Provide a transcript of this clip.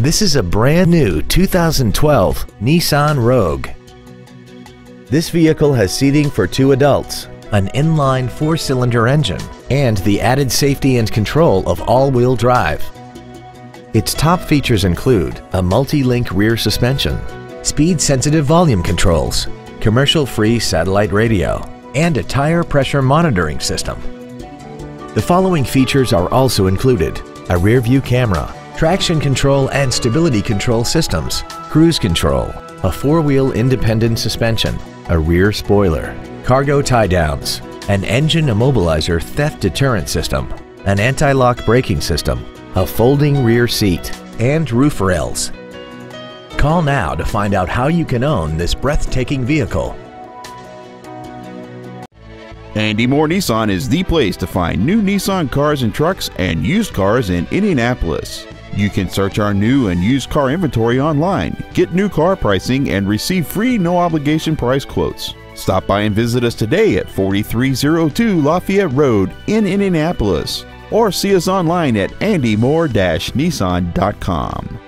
This is a brand new 2012 Nissan Rogue. This vehicle has seating for two adults, an inline four-cylinder engine, and the added safety and control of all-wheel drive. Its top features include a multi-link rear suspension, speed-sensitive volume controls, commercial-free satellite radio, and a tire pressure monitoring system. The following features are also included. A rear view camera, traction control and stability control systems, cruise control, a four-wheel independent suspension, a rear spoiler, cargo tie-downs, an engine immobilizer theft deterrent system, an anti-lock braking system, a folding rear seat, and roof rails. Call now to find out how you can own this breathtaking vehicle. Andy Mohr Nissan is the place to find new Nissan cars and trucks and used cars in Indianapolis. You can search our new and used car inventory online, get new car pricing, and receive free no obligation price quotes. Stop by and visit us today at 4302 Lafayette Road in Indianapolis or see us online at andymohr-nissan.com.